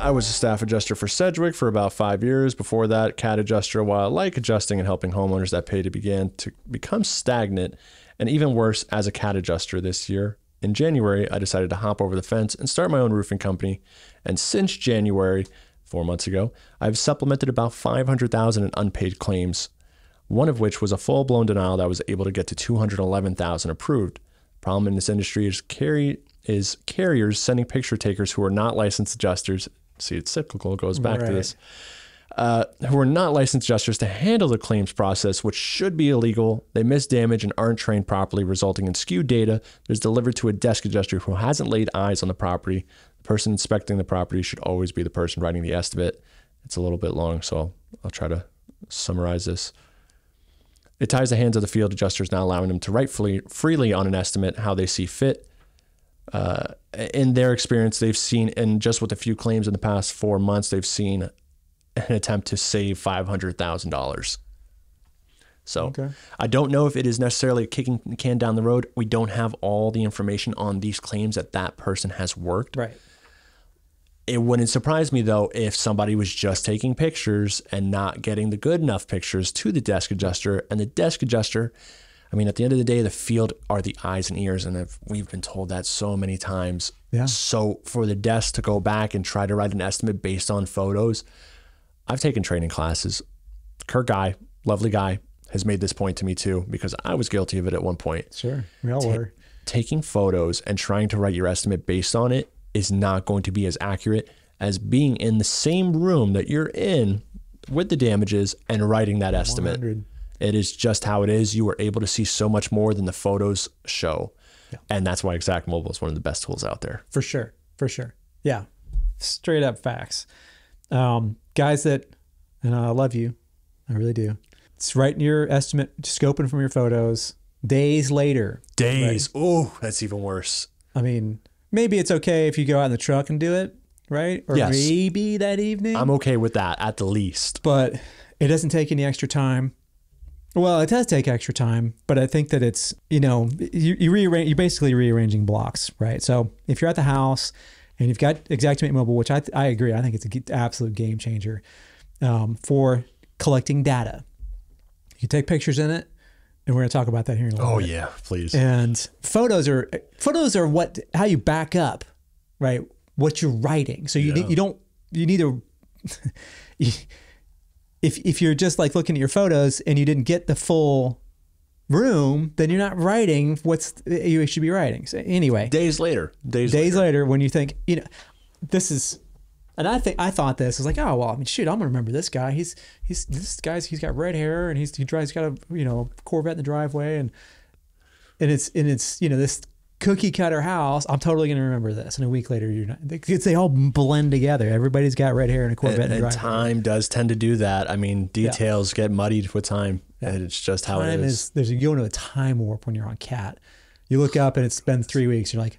I was a staff adjuster for Sedgwick for about five years. Before that, cat adjuster, while I like adjusting and helping homeowners that pay to begin to become stagnant, and even worse, as a cat adjuster this year. In January, I decided to hop over the fence and start my own roofing company. And since January, four months ago, I've supplemented about 500,000 in unpaid claims, one of which was a full-blown denial that I was able to get to 211,000 approved. Problem in this industry is carry is carriers sending picture takers who are not licensed adjusters. See, it's cyclical. It goes back Right. to this. Uh, who are not licensed adjusters to handle the claims process, which should be illegal. They miss damage and aren't trained properly, resulting in skewed data that is delivered to a desk adjuster who hasn't laid eyes on the property. The person inspecting the property should always be the person writing the estimate. It's a little bit long, so I'll try to summarize this. It ties the hands of the field adjusters, not allowing them to write freely on an estimate how they see fit. Uh, in their experience, they've seen, in just with a few claims in the past four months, they've seen an attempt to save $500,000. So Okay. I don't know if it is necessarily kicking the can down the road. We don't have all the information on these claims that that person has worked. Right. It wouldn't surprise me though if somebody was just taking pictures and not getting the good enough pictures to the desk adjuster, and the desk adjuster. I mean, at the end of the day, the field are the eyes and ears, and we've been told that so many times. Yeah. So for the desk to go back and try to write an estimate based on photos, I've taken training classes. Kurt Guy, lovely guy, has made this point to me too because I was guilty of it at one point Sure. We all were. taking photos and trying to write your estimate based on it is not going to be as accurate as being in the same room that you're in with the damages and writing that estimate. 100. It is just how it is. You are able to see so much more than the photos show. And that's why Exact Mobile is one of the best tools out there. For sure. For sure. Yeah. Straight up facts. Um, guys that, and I love you. I really do. It's right in your estimate, scoping from your photos. Days later, Days. Oh, that's even worse. I mean, maybe it's okay if you go out in the truck and do it, right? Or Yes. maybe that evening. I'm okay with that at the least. but it doesn't take any extra time. Well, it does take extra time, but I think that it's you know you, you rearrange you're basically rearranging blocks, right? So if you're at the house and you've got Xactimate Mobile, which I I agree, I think it's an absolute game changer um, for collecting data. You can take pictures in it, and we're going to talk about that here in a little Oh bit. Oh yeah, please. And photos are photos are what how you back up, right? What you're writing. So you need, you don't you need to if if you're just like looking at your photos and you didn't get the full room, then you're not writing what's you should be writing. So anyway, Days later. Days, days later. later when you think you know this is and I think I thought this I was like oh well I mean shoot I'm gonna remember this guy he's he's this guy's he's got red hair and he's he drives got a you know Corvette in the driveway and and it's and it's you know this cookie cutter house I'm totally gonna remember this and a week later you're not because they all blend together everybody's got red hair and a Corvette And, the and time does tend to do that. I mean, details get muddied with time. And it's just how time it is. is. there's you go into a time warp when you're on cat you look up and it's been three weeks you're like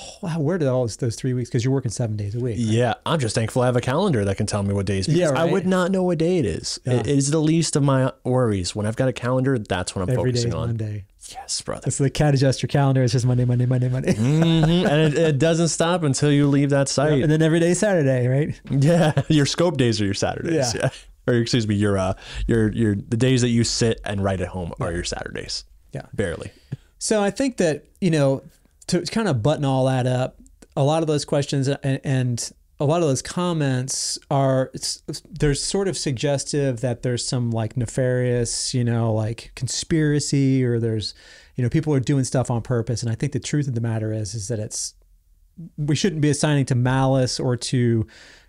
oh, wow, where did all those, those three weeks because you're working seven days a week right? Yeah, I'm just thankful I have a calendar that can tell me what days. Yeah, I would not know what day it is. It- it is the least of my worries. When I've got a calendar, that's what I'm Every day is focusing on. Monday. Yes, brother. That's the cat adjuster calendar. It's just Monday, Monday, Monday, Monday. Mhm, And it, it doesn't stop until you leave that site. and then every day is Saturday, right? Yeah, your scope days are your Saturdays. Yeah. Yeah. Or excuse me, your uh, your your the days that you sit and write at home are your Saturdays. Yeah. Barely. So I think that, you know, to kind of button all that up, a lot of those questions and, and a lot of those comments are, they're sort of suggestive that there's some like nefarious, you know, like conspiracy or there's, you know, people are doing stuff on purpose. And I think the truth of the matter is, is that it's, we shouldn't be assigning to malice or to,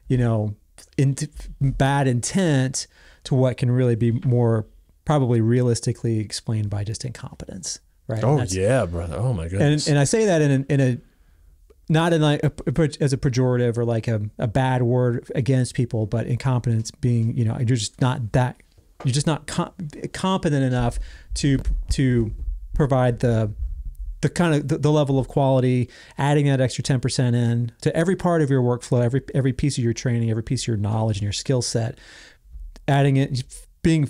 you know, in, bad intent to what can really be more probably realistically explained by just incompetence, right? Oh yeah, brother. Oh my and goodness. and I say that in a, in a not in like a, as a pejorative or like a, a bad word against people, but incompetence being you know you're just not that you're just not com- competent enough to to provide the the kind of the, the level of quality, adding that extra ten percent in to every part of your workflow, every every piece of your training, every piece of your knowledge and your skill set, adding it, being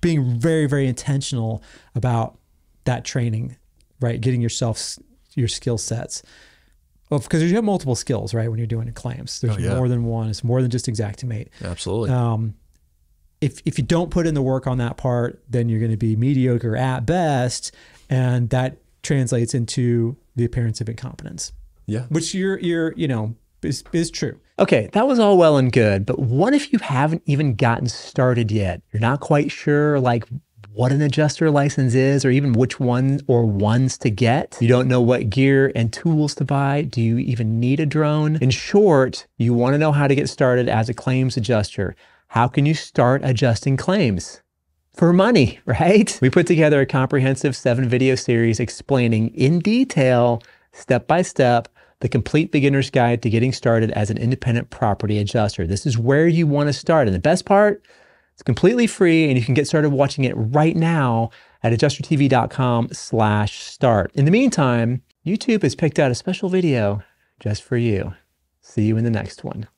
being very very intentional about that training, right? Getting yourself your skill sets. Well, because you have multiple skills, right? When you're doing claims, there's Oh, yeah. more than one. It's more than just Xactimate. Absolutely. Um, if if you don't put in the work on that part, then you're going to be mediocre at best, and that translates into the appearance of incompetence, yeah. which you're you're you know is is true. Okay, that was all well and good, but what if you haven't even gotten started yet? You're not quite sure, like, what an adjuster license is, or even which one or ones to get. You don't know what gear and tools to buy. Do you even need a drone? In short, you want to know how to get started as a claims adjuster. How can you start adjusting claims? For money, right? We put together a comprehensive seven video series explaining in detail, step by step, the complete beginner's guide to getting started as an independent property adjuster. This is where you want to start. And the best part, it's completely free and you can get started watching it right now at adjustertv.com slash start. In the meantime, YouTube has picked out a special video just for you. See you in the next one.